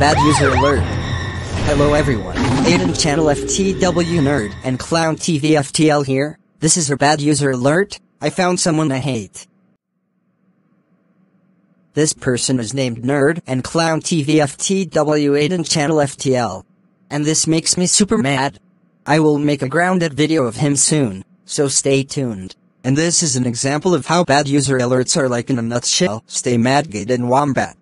Bad user alert. Hello everyone, Aiden Channel FTW Nerd and Clown TV FTL here. This is a bad user alert. I found someone I hate. This person is named Nerd and Clown TV FTW Aiden Channel FTL. And this makes me super mad. I will make a grounded video of him soon, so stay tuned. And this is an example of how bad user alerts are like in a nutshell. Stay mad, Gaiden Wombat.